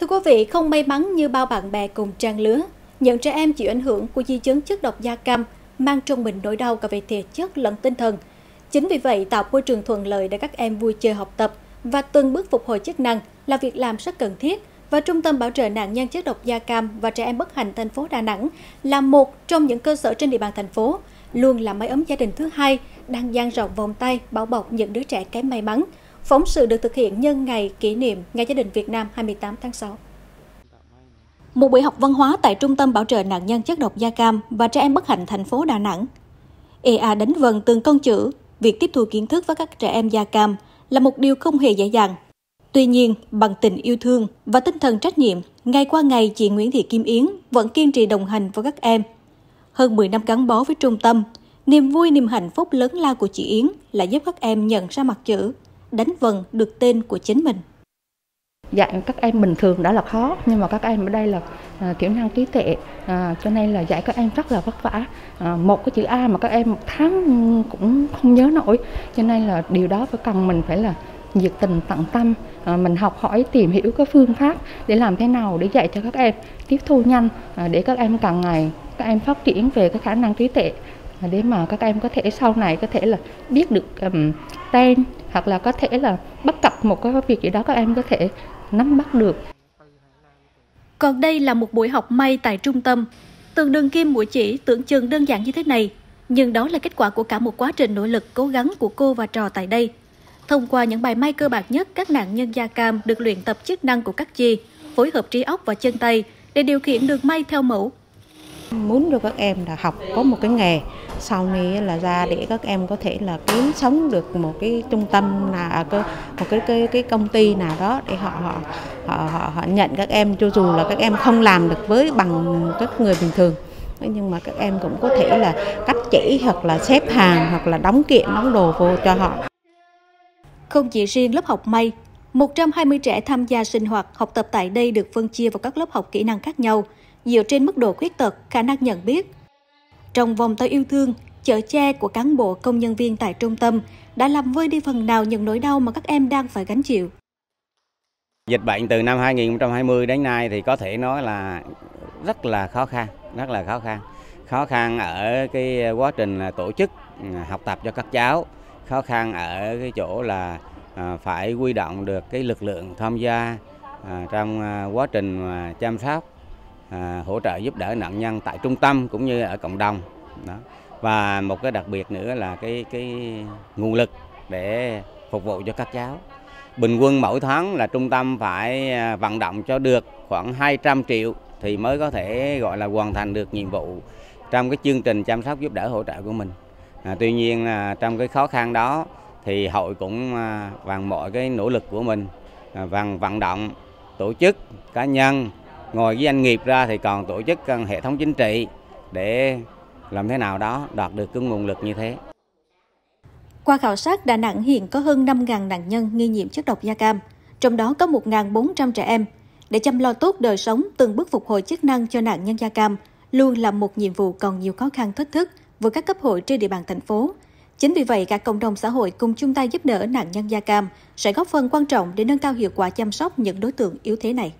Thưa quý vị, không may mắn như bao bạn bè cùng trang lứa, những trẻ em chịu ảnh hưởng của di chứng chất độc da cam mang trong mình nỗi đau cả về thể chất lẫn tinh thần. Chính vì vậy, tạo môi trường thuận lợi để các em vui chơi học tập và từng bước phục hồi chức năng là việc làm rất cần thiết và Trung tâm Bảo trợ nạn nhân chất độc da cam và trẻ em bất hạnh thành phố Đà Nẵng là một trong những cơ sở trên địa bàn thành phố luôn là mái ấm gia đình thứ hai đang dang rộng vòng tay bảo bọc những đứa trẻ kém may mắn. Phóng sự được thực hiện nhân ngày kỷ niệm Ngày Gia đình Việt Nam 28 tháng 6. Một buổi học văn hóa tại Trung tâm Bảo trợ nạn nhân chất độc da cam và trẻ em bất hạnh thành phố Đà Nẵng. EA đánh vần từng con chữ, việc tiếp thu kiến thức với các trẻ em da cam là một điều không hề dễ dàng. Tuy nhiên, bằng tình yêu thương và tinh thần trách nhiệm, ngày qua ngày chị Nguyễn Thị Kim Yến vẫn kiên trì đồng hành với các em. Hơn 10 năm gắn bó với trung tâm, niềm vui niềm hạnh phúc lớn lao của chị Yến là giúp các em nhận ra mặt chữ, đánh vần được tên của chính mình. Dạy các em bình thường đã là khó nhưng mà các em ở đây là à, kỹ năng trí tuệ à, cho nên là dạy các em rất là vất vả. À, một cái chữ A mà các em một tháng cũng không nhớ nổi cho nên là điều đó phải cần mình phải là nhiệt tình tận tâm. À, mình học hỏi tìm hiểu các phương pháp để làm thế nào để dạy cho các em tiếp thu nhanh à, để các em càng ngày các em phát triển về cái khả năng trí tuệ để mà các em có thể sau này có thể là biết được um, tên hoặc là có thể là bắt cập một cái việc gì đó các em có thể nắm bắt được. Còn đây là một buổi học may tại trung tâm. Từng đường kim mũi chỉ tưởng chừng đơn giản như thế này, nhưng đó là kết quả của cả một quá trình nỗ lực cố gắng của cô và trò tại đây. Thông qua những bài may cơ bản nhất, các nạn nhân da cam được luyện tập chức năng của các chi, phối hợp trí óc và chân tay để điều khiển được may theo mẫu. Muốn cho các em là học có một cái nghề sau này là ra để các em có thể là kiếm sống được một cái trung tâm là một cái cái cái công ty nào đó để họ họ họ họ, họ nhận các em cho dù là các em không làm được với bằng các người bình thường. Nhưng mà các em cũng có thể là cắt chỉ hoặc là xếp hàng hoặc là đóng kiện đóng đồ vô cho họ. Không chỉ riêng lớp học may 120 trẻ tham gia sinh hoạt học tập tại đây được phân chia vào các lớp học kỹ năng khác nhau dựa trên mức độ khuyết tật, khả năng nhận biết, trong vòng tay yêu thương, chở che của cán bộ công nhân viên tại trung tâm đã làm vơi đi phần nào những nỗi đau mà các em đang phải gánh chịu. Dịch bệnh từ năm 2020 đến nay thì có thể nói là rất là khó khăn, rất là khó khăn. Khó khăn ở cái quá trình tổ chức ừ, học tập cho các cháu, khó khăn ở cái chỗ là à, phải quy động được cái lực lượng tham gia à, trong à, quá trình chăm sóc à, hỗ trợ giúp đỡ nạn nhân tại trung tâm cũng như ở cộng đồng. Đó. Và một cái đặc biệt nữa là cái cái nguồn lực để phục vụ cho các cháu. Bình quân mỗi tháng là trung tâm phải à, vận động cho được khoảng 200 triệu thì mới có thể gọi là hoàn thành được nhiệm vụ trong cái chương trình chăm sóc giúp đỡ hỗ trợ của mình. À, tuy nhiên à, trong cái khó khăn đó thì hội cũng à, bằng mọi cái nỗ lực của mình à, bằng vận động tổ chức cá nhân Ngoài với doanh nghiệp ra thì còn tổ chức ờ, hệ thống chính trị để làm thế nào đó đạt được cái nguồn lực như thế. Qua khảo sát, Đà Nẵng hiện có hơn 5.000 nạn nhân nghi nhiễm chất độc da cam, trong đó có 1.400 trẻ em. Để chăm lo tốt đời sống, từng bước phục hồi chức năng cho nạn nhân da cam luôn là một nhiệm vụ còn nhiều khó khăn thách thức với các cấp hội trên địa bàn thành phố. Chính vì vậy, cả cộng đồng xã hội cùng chung tay giúp đỡ nạn nhân da cam sẽ góp phần quan trọng để nâng cao hiệu quả chăm sóc những đối tượng yếu thế này.